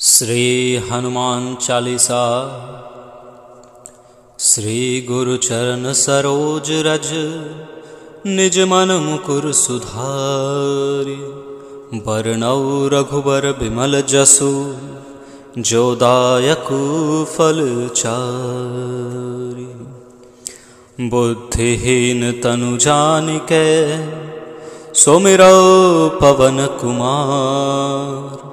श्री हनुमान चालीसा। श्री गुरु चरण सरोज रज निज मन मुकुर सुधारि। बरनौ रघुबर बिमल जसु जो दायकु फल चारि। बुद्धिहीन तनु जानिके सुमिरौ पवन कुमार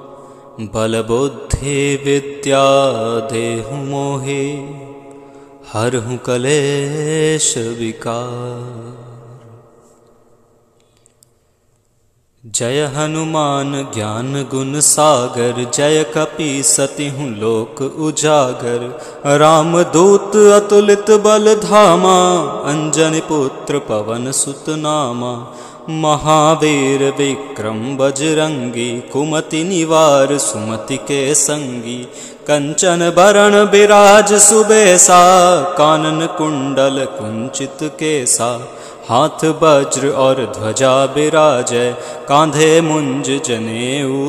बल बुद्धि विद्या देहु मोहे हरहु कलेश विकार जय हनुमान ज्ञान गुण सागर जय कपि सति हूँ लोक उजागर। राम दूत अतुलित बल धामा अंजन पुत्र पवन सुत नामा। महावीर विक्रम बजरंगी कुमति निवार सुमति के संगी। कंचन बरण विराज सुबेसा कानन कुंडल कुंचित केसा हाथ वज्र और ध्वजा बिराजय कांधे मुंज जने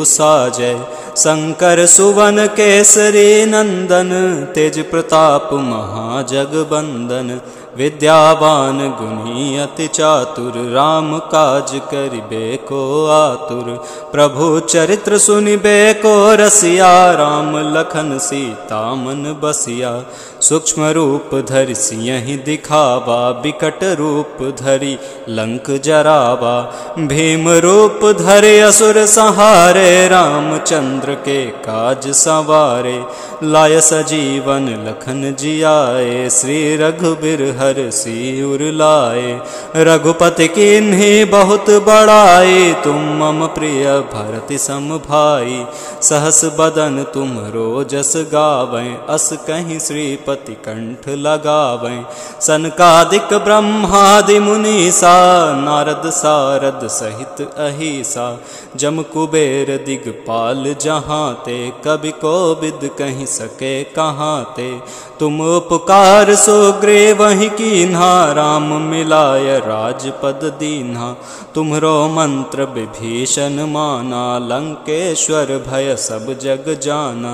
साजय शंकर सुवन केसरी नंदन तेज प्रताप महाजगबंदन विद्यावान गुणी अति चातुर, राम काज करिबे को आतुर। प्रभु चरित्र सुनिबे को रसिया, राम लखन सीता मन बसिया। सूक्ष्म रूप धरि सिंह दिखावा विकट रूप धरि लंक जरावा। भीम रूप धरि असुर संहारे, रामचंद्र के काज संवारे। लाय सजीवन लखन जियाए, श्री रघुबीर हर सिर लाए। रघुपति किन्हीं बहुत बड़ाई तुम मम प्रिय भरत सम भाई। सहस बदन तुम रोजस गावें। अस कहीं श्रीपति कंठ लगावें। सनकादिक ब्रह्मादि मुनीसा। नारद सारद सहित अहिसा। जम कुबेर दिगपाल जहाँ ते। कवि को विद कहीं सके कहाँ ते। तुम उपकार सुग्रे वही कीन्हा, राम मिलाय राजपद दीन्हा। तुम्हरो मंत्र विभीषण माना, लंकेश्वर भय सब जग जाना।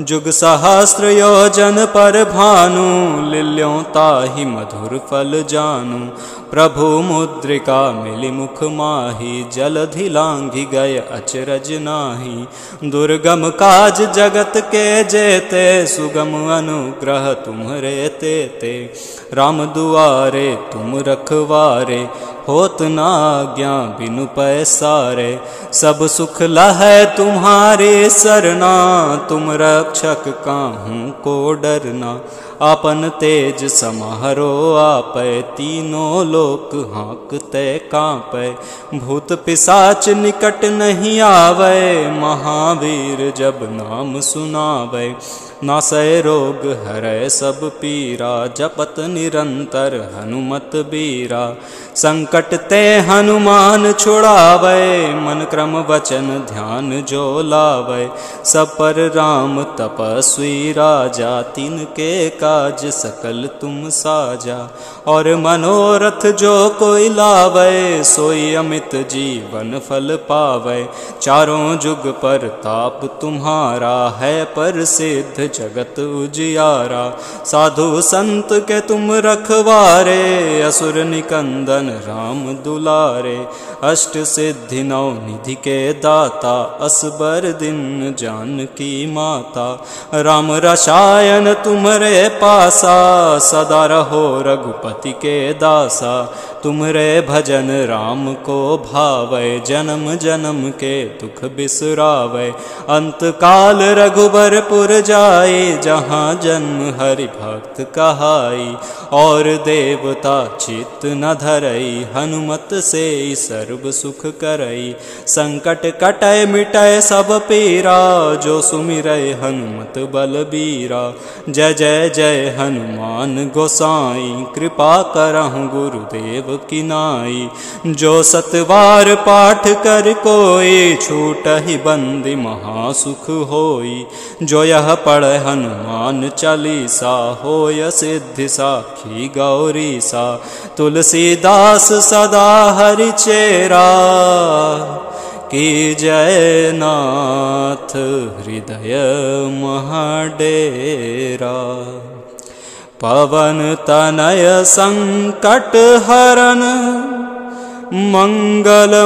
जुग सहस्त्र योजन पर भानु, लिल्यों ताहि मधुर फल जानू। प्रभु मुद्रिका मिली मुख माही जलधि लांघि गय अचरज नाही। दुर्गम काज जगत के जेते, सुगम अनुग्रह तुम्हरे तेते। राम दुआरे तुम रखवारे। होत ना आज्ञा बिनु पैसारे सब सुख लहै तुम्हारे सरना, तुम रक्षक काहू को डरना। अपन तेज समारो आपै, तीनों लोक हाँकते कांपै। भूत पिसाच निकट नहीं आवे, महावीर जब नाम सुनावे। नासय रोग हरै सब पीरा, जपत निरंतर हनुमत बीरा। संकट ते हनुमान छुड़ावे, मन क्रम वचन ध्यान जो लावे। सब पर राम तपस्वी राजा तिन के काज सकल तुम साजा। और मनोरथ जो कोई लावे, सोई अमित जीवन फल पावे। चारों जुग पर ताप तुम्हारा है, पर सिद्ध जगत उजियारा। साधु संत के तुम रखवारे, असुर निकंदन राम दुलारे, अष्ट सिद्धि नौ निधि के दाता, असबर दिन जान की माता। राम रसायन तुम्हारे पासा, सदा रहो रघुपति के दासा। तुमरे भजन राम को भावै, जन्म जन्म के दुख बिसरावै। अंत काल रघुबरपुर जाए, जहाँ जन्म हरि भक्त कहाई। और देवता चित्त न धरई हनुमत से सर्व सुख करई। संकट कटय मिटय सब पीरा, जो सुमिरय हनुमत बलबीरा। जय जय जय हनुमान गोसाई, कृपा करहु गुरुदेव की नाई। जो सतवार पाठ कर कोई, छूट ही बंदी महासुख होई। जो यह पढ़ हनुमान चालीसा, होय सिद्धि साखी गौरी सा तुलसीदास सदा हरि चेरा की जय नाथ हृदय महाडेरा। पवन तनय संकट हरन मंगलमूरतिरूप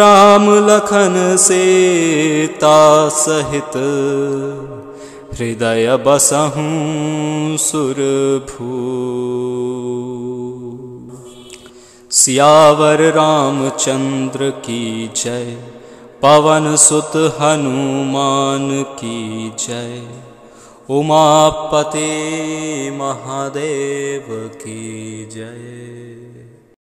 राम लखन सीता सहित हृदय बसहूँ सियावर रामचंद्र की जय, पवन सुत हनुमान की जय। उमापति महादेव की जय।